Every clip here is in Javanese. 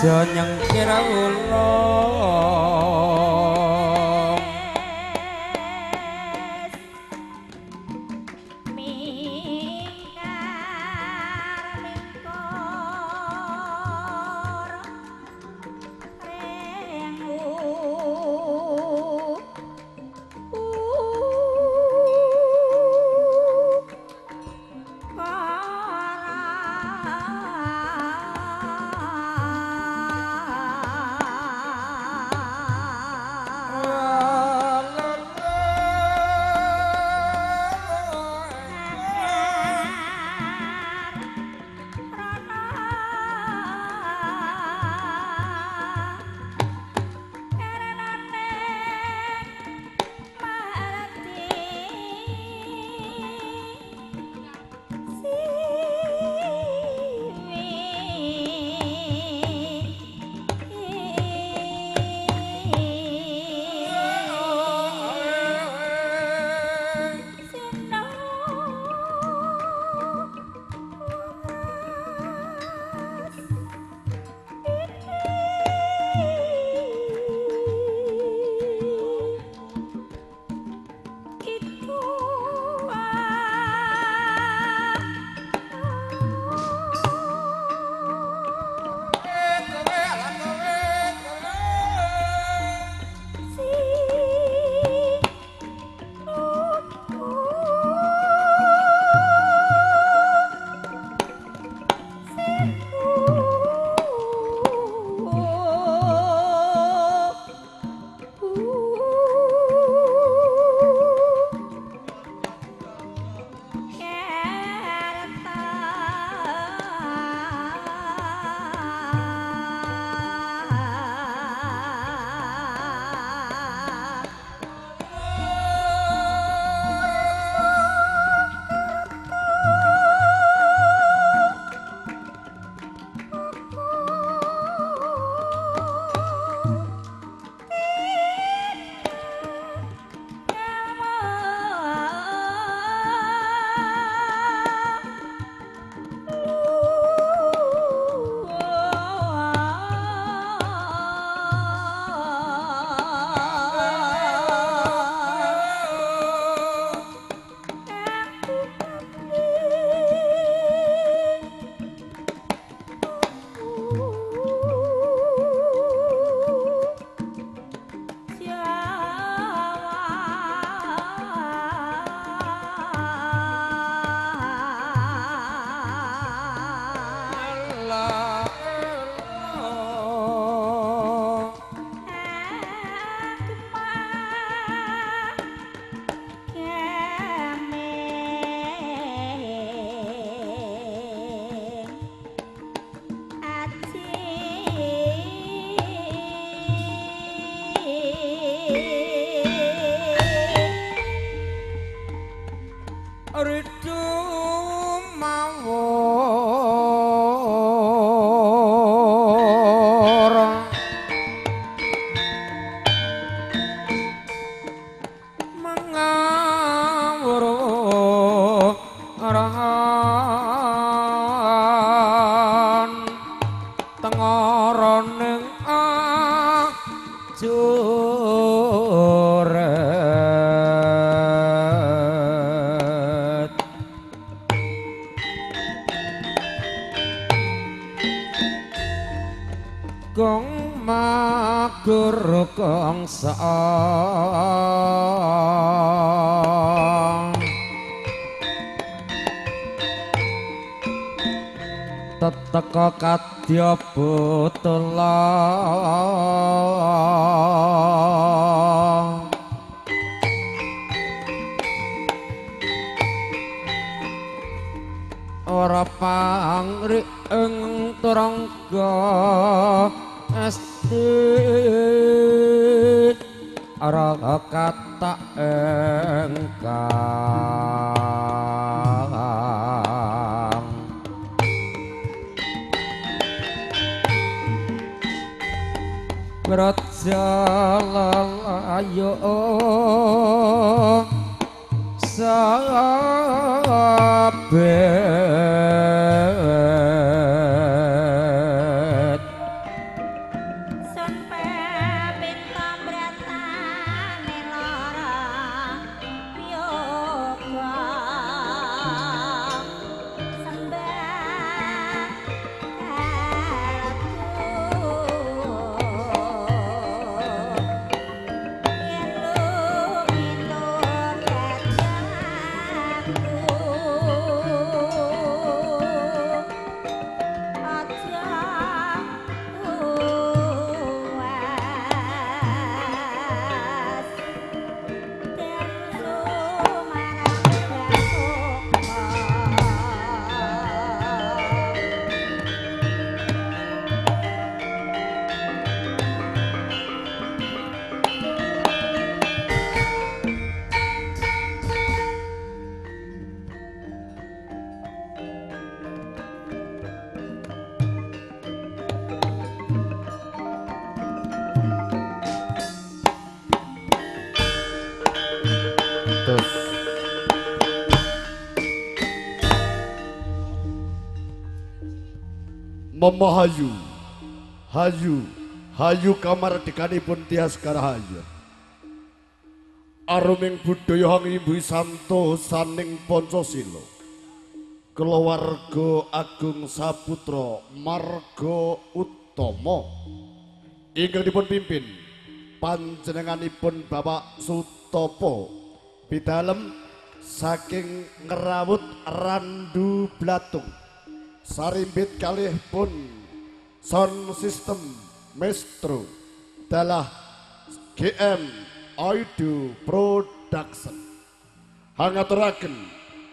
Sonya To my world. Teteka kadya butula ora pangri ing turangga esti ora kata engkang. Raja lalayo sabet Memahayu, hayu, hayu. Kamar dikanipun tias karahayu. Aruming budaya hang ibu santo saning Pancasila. Keluarga Agung Saputra Marga Utama ingkang dipun pimpin panjenenganipun Bapak Sutopo. Bidalem saking ngerawut Randu Blatung sarimbit kalih pun sound system Maestro dalah GM Audio Production. Hangaturaken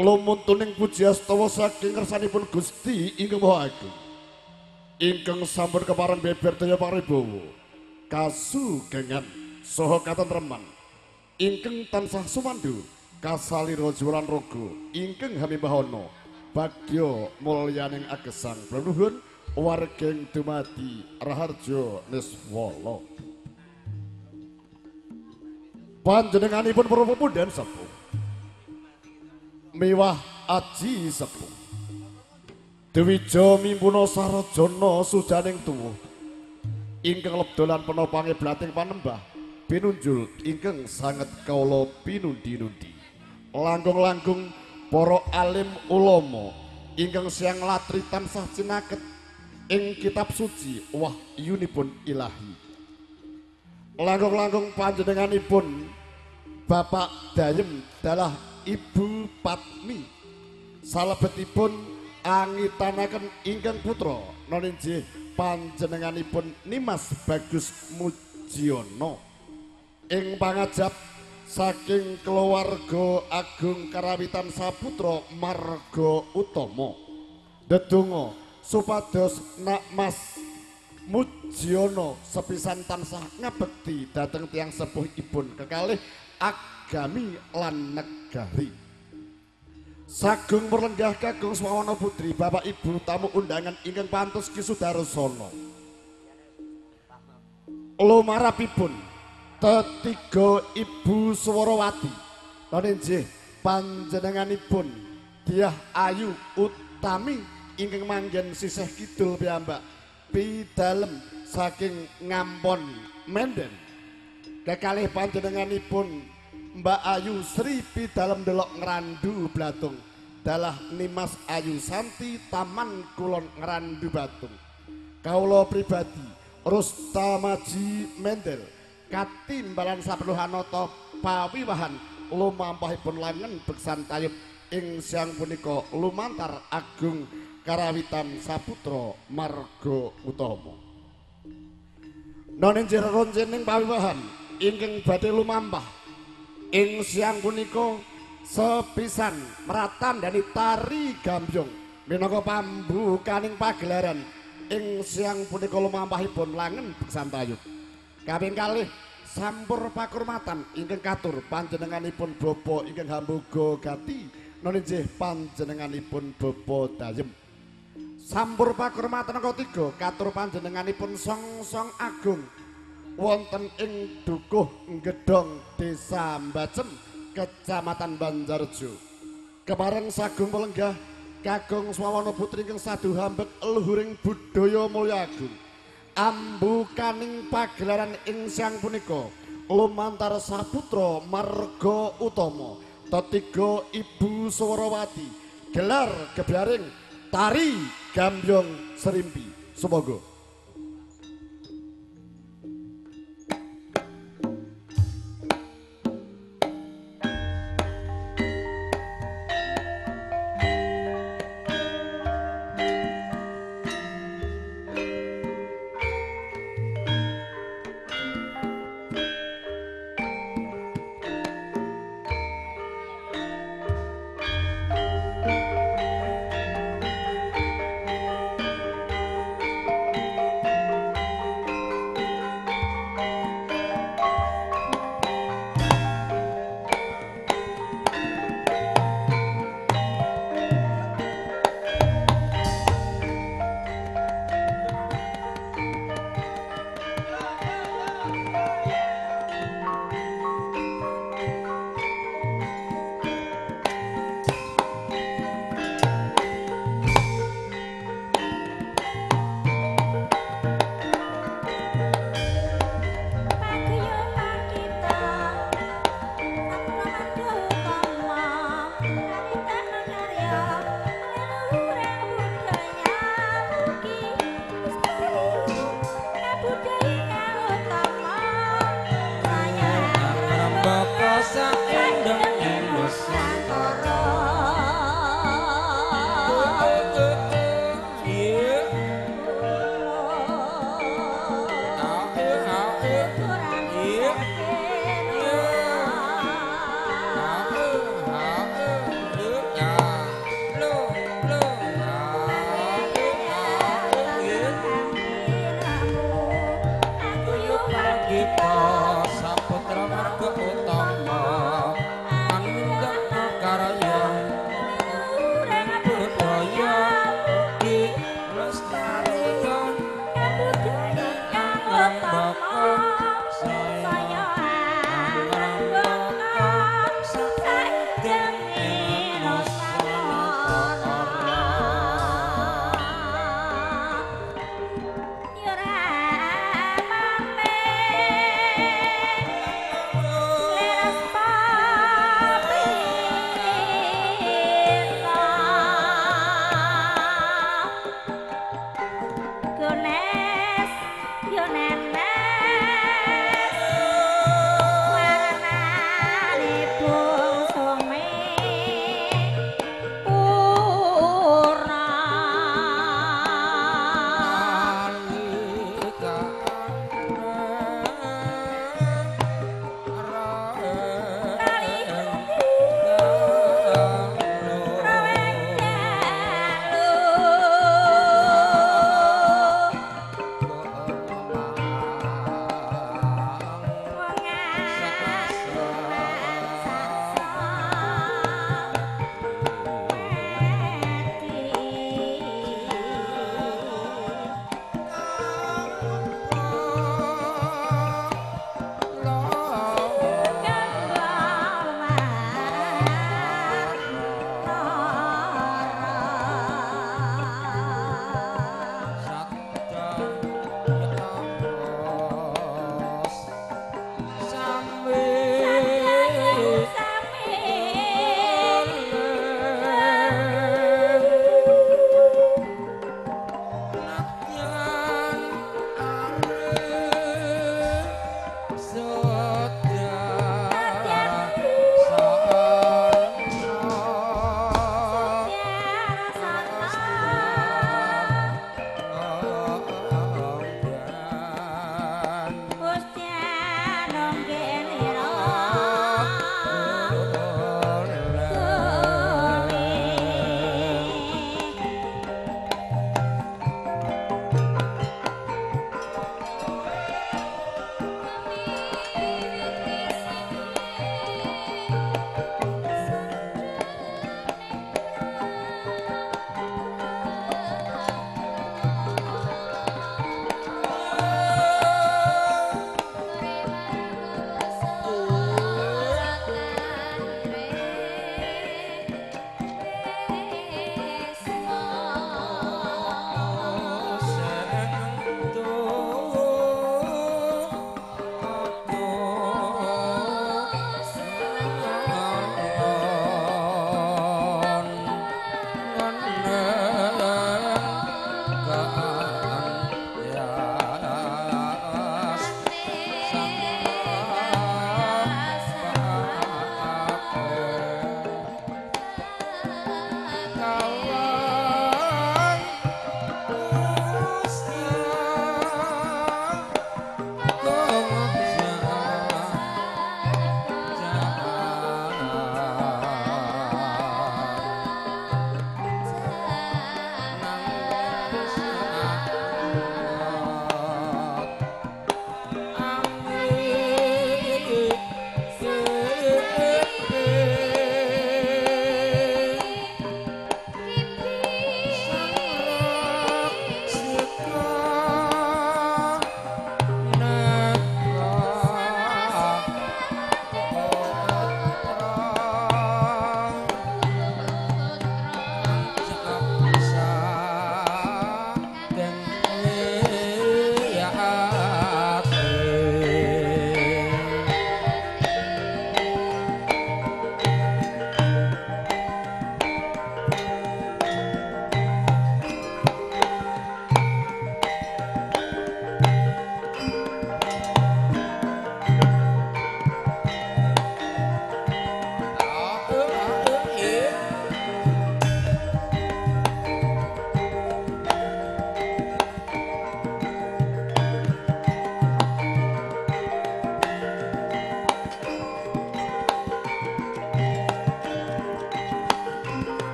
lumuntuning puji astawa saking ngersanipun Gusti ingkang Maha Agung. Ingkang sampun kepareng beber daya paribowo kasugengan saha katentreman ingkang tansah sumandu kasalira jualan rogo ingkang hamimbahana bagya mulyaning agesang. Pranuhun wargeng dumadi raharjo niswala. Panjenenganipun para pemuda sepuh. Miwah aji sepuh. Dewijo mimpuna sarajana sujaning tuwuh. Ingkang lebdolan penopange blating panembah pinunjul ingkang sanget kawula pinundi-nundi. Langkung-langkung para alim ulama ingkang siang latri tansah cinaket ing kitab suci wahyunipun ilahi. Langkung-langkung panjenenganipun Bapak Dayem dalah Ibu Patmi salebetipun angitanaken ingkang putra noninjih panjenenganipun Nimas Bagus Mujiono. Ing pangajap saking keluarga Agung Karawitan Saputra Marga Utama dedonga supados nak Mas Mujiono sepisan tansah ngabekti dhateng tiang sepuh ibun kekalih agami lan negari. Sagung merlenggah kagung swawana putri Bapak Ibu tamu undangan ingkang pantos Ki. Lumarapipun tetiga Ibu Swarawati. Lan panjenenganipun Diah Ayu Utami ingkang manggen sisih kidul piyambak pidalem saking Ngampon Menden. kekalih panjenenganipun Mbak Ayu Sri Pidalem delok ngrandu blatung dalah Nimas Ayu Santi Taman Kulon ngrandu batung kawula pribadi Rustamaji Mendel katimbalan saperluhanata pawiwahan lumampahipun langen beksan tayub ing siang punika lumantar Agung Karawitan Saputra Marga Utama. Nonin jeron jening pawiwahan ingkang badhe lumampah ing siang punika sepisan meratandani tari gambyong. Minangka pambukaning pagelaran ing siang punika lumampahipun langen beksan tayub kaping kalih sampur pakurmatan ingkang katur panjenenganipun bapa ingkang hamboga gati noninjih panjenenganipun bapa dayem. Sampur pakurmatan angka tiga katur panjenenganipun song-song agung wonten ing dukuh gedong desa Mbacem kecamatan Banjarjo. Kemareng sagung pelenggah kagong swawana putri ingkang sadu hambet luhuring budaya mulya agung ambukaning pagelaran ing siang punika lumantar saputra marga utama tetiga ibu Swarawati gelar gebyaring tari gambyong serimpi. Semoga Oh.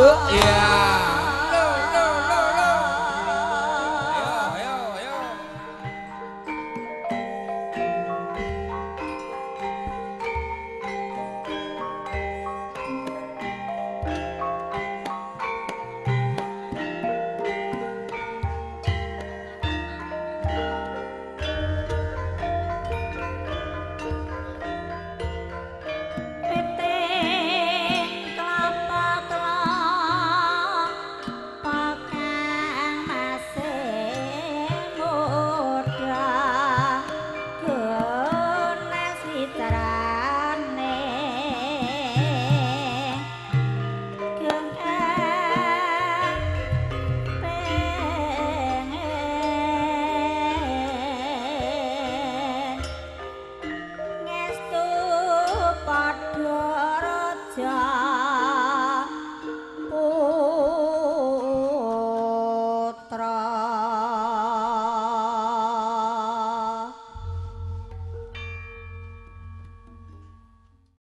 yeah.